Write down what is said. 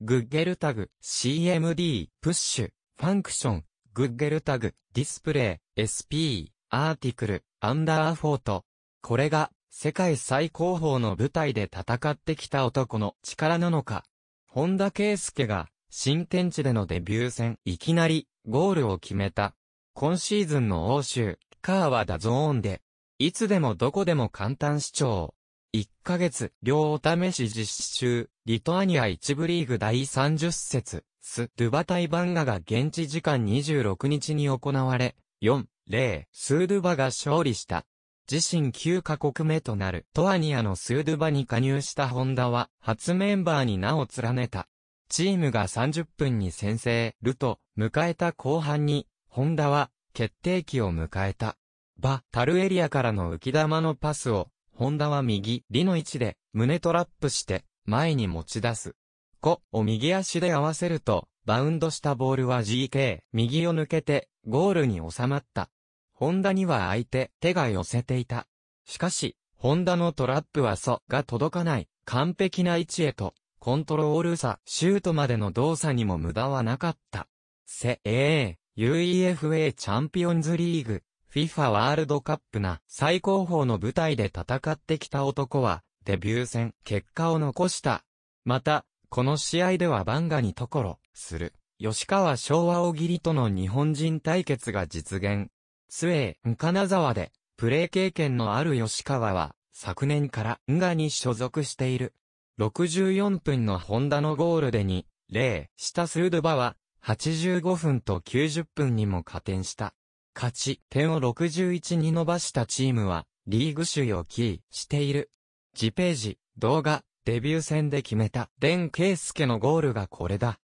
googletag、CMD、push、function、googletag、display、SP、article、under photo。これが、世界最高峰の舞台で戦ってきた男の力なのか。本田圭佑が、新天地でのデビュー戦、いきなり、ゴールを決めた。今シーズンの欧州サッカーは DAZN で、いつでもどこでも簡単視聴。1ヶ月、両お試し実施中、リトアニア一部リーグ第30節、ス・ドゥバタイバンガが現地時間26日に行われ、4、0、スードゥバが勝利した。自身9カ国目となるトアニアのスードゥバに加入したホンダは初メンバーに名を連ねた。チームが30分に先制ると、迎えた後半に、ホンダは決定機を迎えた。バ・タルエリアからの浮き玉のパスをホンダは右、リの位置で、胸トラップして、前に持ち出す。5を右足で合わせると、バウンドしたボールは GK、右を抜けて、ゴールに収まった。ホンダには相手、手が寄せていた。しかし、ホンダのトラップはソが届かない、完璧な位置へと、コントロール差、シュートまでの動作にも無駄はなかった。セ A、UEFA チャンピオンズリーグ、FIFA ワールドカップな最高峰の舞台で戦ってきた男は、デビュー戦、結果を残した。また、この試合ではバンガにところ、する。吉川昭和大喜利との日本人対決が実現。スウェー、金沢で、プレー経験のある吉川は、昨年からンガに所属している。64分のホンダのゴールで2、0、したスードバは、85分と90分にも加点した。勝ち点を61に伸ばしたチームは、リーグ首位をキーしている。次ページ、動画、デビュー戦で決めた、デン・ケイスケのゴールがこれだ。